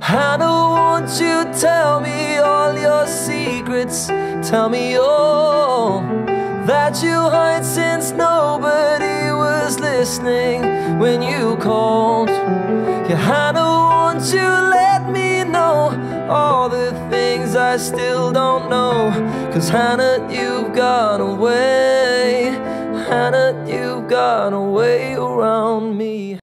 Hannah, won't you tell me all your secrets? Tell me all that you hide since nobody was listening when you called. Yeah, Hannah, won't you let me know all the things I still don't know? Cause Hannah, you've gone away. Hannah, you've gone away around me.